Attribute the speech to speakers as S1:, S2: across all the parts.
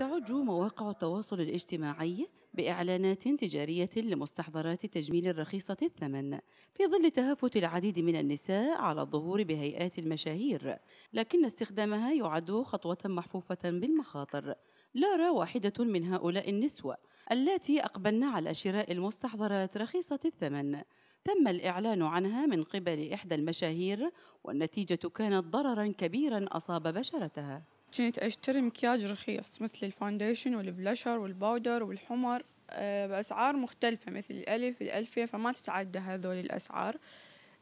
S1: تعج مواقع التواصل الاجتماعي بإعلانات تجارية لمستحضرات تجميل رخيصة الثمن في ظل تهافت العديد من النساء على الظهور بهيئات المشاهير لكن استخدامها يعد خطوة محفوفة بالمخاطر. لارا واحدة من هؤلاء النسوة اللاتي أقبلن على شراء المستحضرات رخيصة الثمن. تم الإعلان عنها من قبل إحدى المشاهير والنتيجة كانت ضررا كبيرا أصاب بشرتها.
S2: كنت أشتري مكياج رخيص مثل ال foundation والبلاشر وال powder والحمر آه، بأسعار مختلفة مثل الألف الألفية فما تتعدى هذول الأسعار.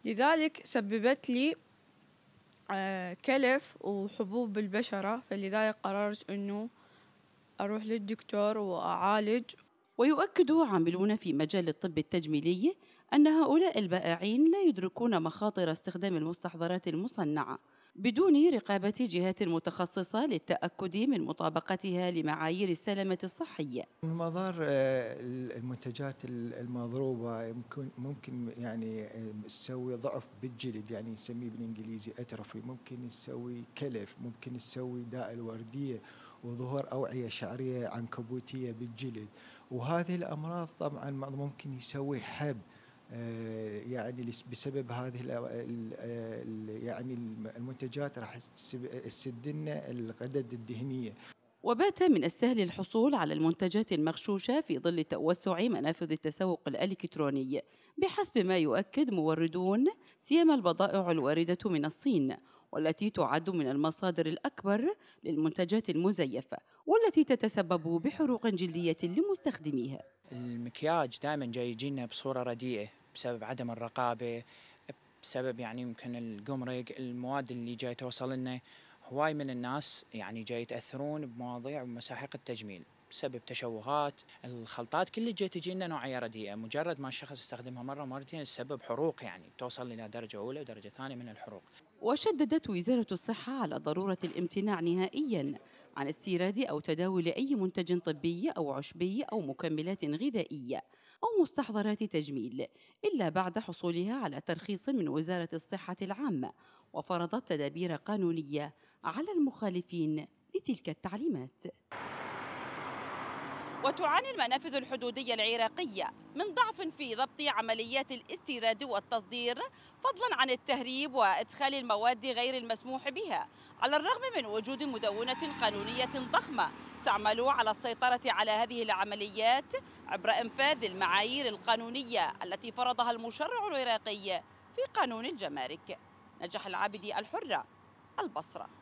S2: لذلك سببت لي آه، كلف وحبوب بالبشرة فلذلك قررت أنه أروح للدكتور وأعالج.
S1: ويؤكد عاملون في مجال الطب التجميلي أن هؤلاء البائعين لا يدركون مخاطر استخدام المستحضرات المصنعة. بدون رقابة جهات متخصصة للتأكد من مطابقتها لمعايير السلامة الصحية.
S3: مضار آه، المنتجات المضروبة ممكن يعني تسوي ضعف بالجلد يعني يسميه بالإنجليزي اترفي ممكن تسوي كلف ممكن تسوي داء الوردية وظهور أوعية شعرية عنكبوتية بالجلد وهذه الأمراض طبعا ممكن يسوي حب يعني بسبب هذه يعني المنتجات راح تسد لنا الغدد الدهنية.
S1: وبات من السهل الحصول على المنتجات المغشوشة في ظل توسع منافذ التسوق الإلكتروني بحسب ما يؤكد موردون سيما البضائع الواردة من الصين والتي تعد من المصادر الأكبر للمنتجات المزيفة والتي تتسبب بحروق جلدية لمستخدميها.
S4: المكياج دائما جاي يجينا بصورة رديئة. بسبب عدم الرقابة بسبب يعني يمكن القمرق المواد اللي جاي توصل لنا. هواي من الناس يعني جاي يتأثرون بمواضيع ومساحيق التجميل بسبب تشوهات. الخلطات كل جاي تجي لنا نوعيه رديئه مجرد ما الشخص يستخدمها مرة مرتين تسبب حروق يعني توصل إلى درجة أولى ودرجة ثانية من الحروق.
S1: وشددت وزارة الصحة على ضرورة الامتناع نهائيا. عن استيراد أو تداول أي منتج طبي أو عشبي أو مكملات غذائية أو مستحضرات تجميل إلا بعد حصولها على ترخيص من وزارة الصحة العامة وفرضت تدابير قانونية على المخالفين لتلك التعليمات. وتعاني المنافذ الحدودية العراقية من ضعف في ضبط عمليات الاستيراد والتصدير فضلا عن التهريب وإدخال المواد غير المسموح بها على الرغم من وجود مدونة قانونية ضخمة تعمل على السيطرة على هذه العمليات عبر إنفاذ المعايير القانونية التي فرضها المشرع العراقي في قانون الجمارك. نجح العابدي الحرة البصرة.